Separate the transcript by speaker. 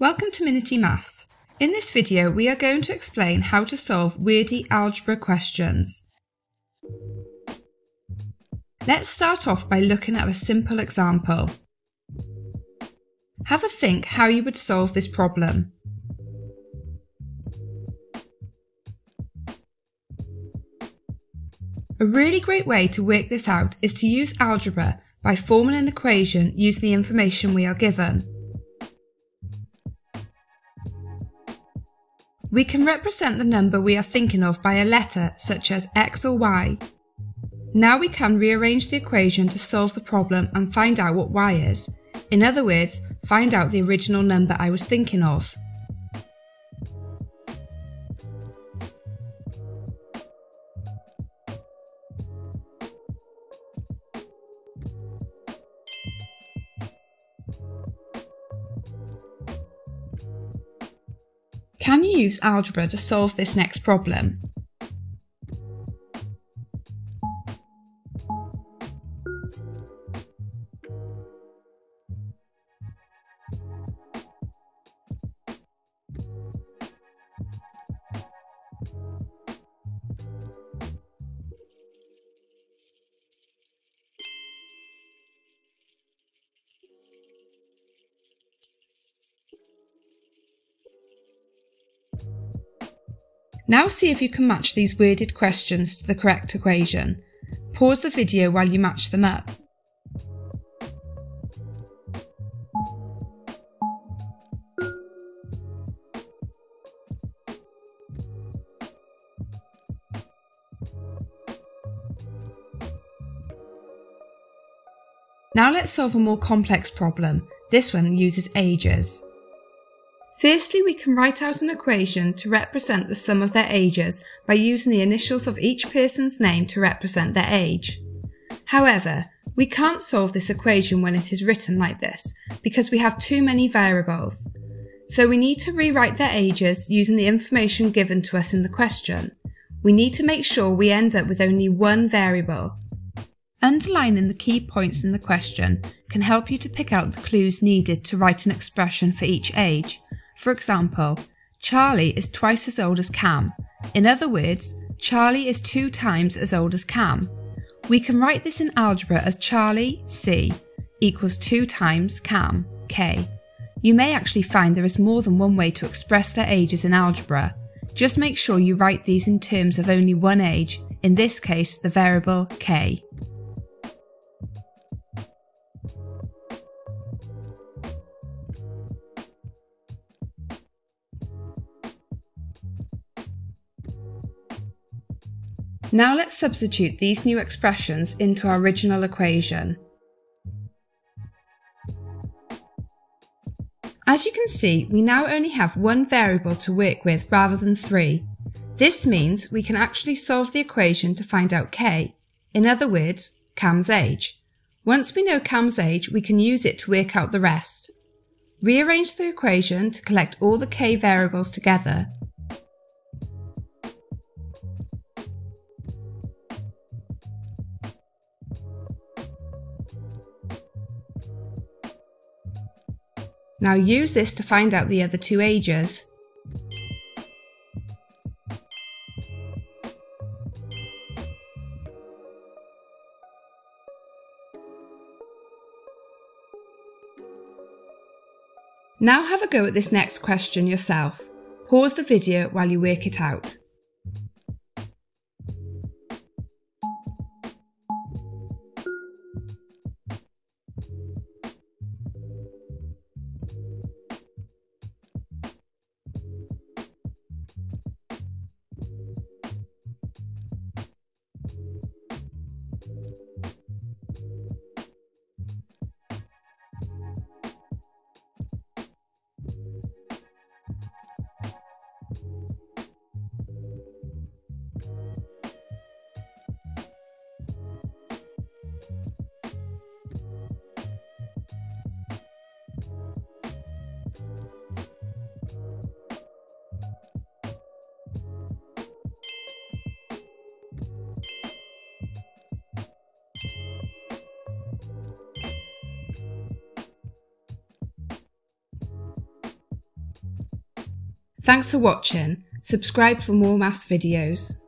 Speaker 1: Welcome to Minity Maths. In this video, we are going to explain how to solve weirdy algebra questions. Let's start off by looking at a simple example. Have a think how you would solve this problem. A really great way to work this out is to use algebra by forming an equation using the information we are given. We can represent the number we are thinking of by a letter such as x or y. Now we can rearrange the equation to solve the problem and find out what y is. In other words, find out the original number I was thinking of. Can you use algebra to solve this next problem? Now see if you can match these worded questions to the correct equation. Pause the video while you match them up. Now let's solve a more complex problem. This one uses ages. Firstly, we can write out an equation to represent the sum of their ages by using the initials of each person's name to represent their age. However, we can't solve this equation when it is written like this because we have too many variables. So we need to rewrite their ages using the information given to us in the question. We need to make sure we end up with only one variable. Underlining the key points in the question can help you to pick out the clues needed to write an expression for each age for example, Charlie is twice as old as Cam. In other words, Charlie is two times as old as Cam. We can write this in algebra as Charlie, C, equals 2 times Cam, K. You may actually find there is more than one way to express their ages in algebra. Just make sure you write these in terms of only one age, in this case the variable K. Now let's substitute these new expressions into our original equation. As you can see, we now only have one variable to work with rather than three. This means we can actually solve the equation to find out k, in other words, Cam's age. Once we know Cam's age, we can use it to work out the rest. Rearrange the equation to collect all the k variables together Now use this to find out the other two ages. Now have a go at this next question yourself. Pause the video while you work it out. Thanks for watching. Subscribe for more maths videos.